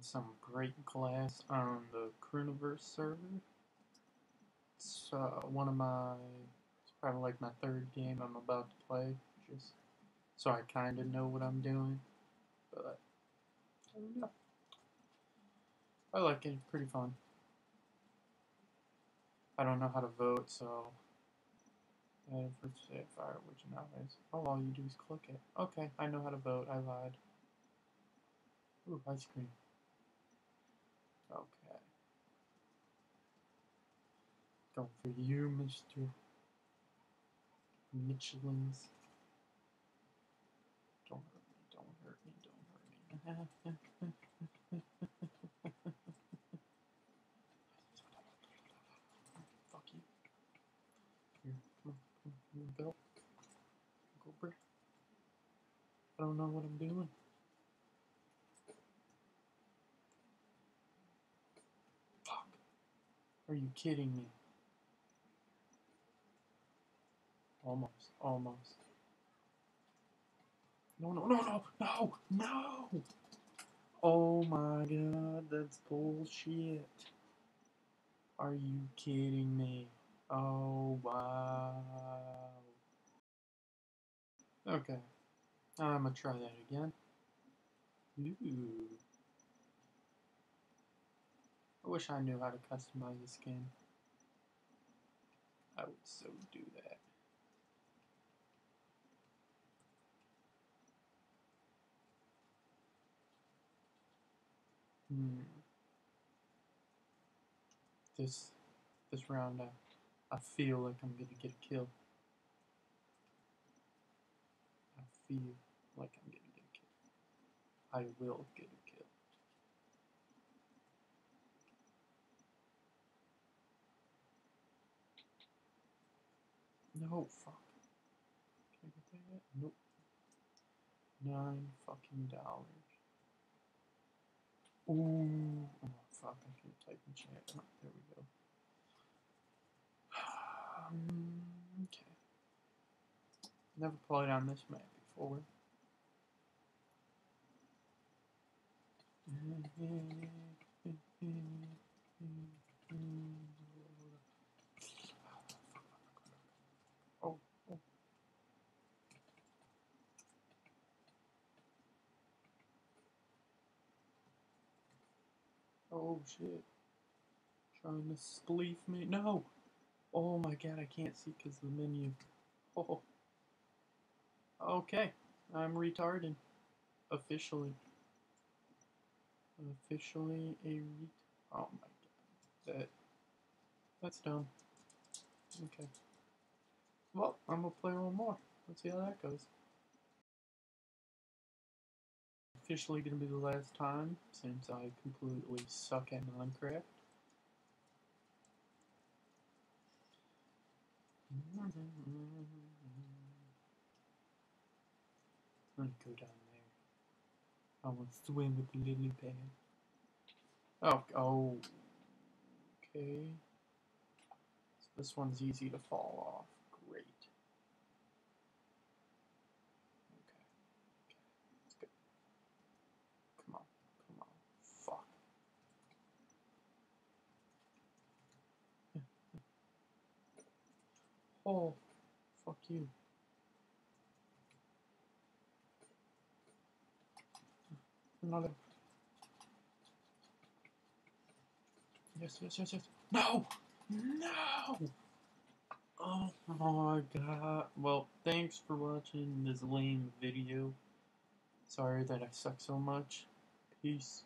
some Break Glass on the Crewniverse server. It's uh, one of my, it's probably like my third game I'm about to play, just so I kind of know what I'm doing. But I don't know. I like it. It's pretty fun. I don't know how to vote, so and for say fire which now is. Oh, all you do is click it. Okay, I know how to vote. I lied. Ooh, ice cream. Okay. Going for you, Mr. Michelin's. Don't hurt me, don't hurt me, don't hurt me. Fuck you. Here, come on, come on, go. Go. I don't know what I'm doing. Fuck. Are you kidding me? Almost, almost. No, no, no, no, no, no! Oh my god, that's bullshit. Are you kidding me? Oh wow. Okay, I'm gonna try that again. Ooh. I wish I knew how to customize the skin. I would so do that. Hmm. This this round, I, I feel like I'm gonna get a kill. I feel like I'm gonna get a kill. I will get a kill. No, fuck. Can I get that yet? Nope. Nine fucking dollars. Ooh. Oh, fuck. I can type in chat. Oh, there we go. Um, okay. Never played on this map before. Oh, oh. Oh shit. Trying to spleef me. No! Oh my god, I can't see because the menu. Oh. Okay. I'm retarded. Officially. Officially a ret. Oh my god. That. That's dumb. Okay. Well, I'm gonna play one more. Let's see how that goes. Officially gonna be the last time since I completely suck at Minecraft. I'm go down there. I want to swim with the lily pad. Oh, oh. Okay. So this one's easy to fall off. Great. Okay. Okay. Let's go. Come on. Come on. Fuck. Oh. Fuck you. Another. Yes, yes, yes, yes. No! No! Oh my god. Well, thanks for watching this lame video. Sorry that I suck so much. Peace.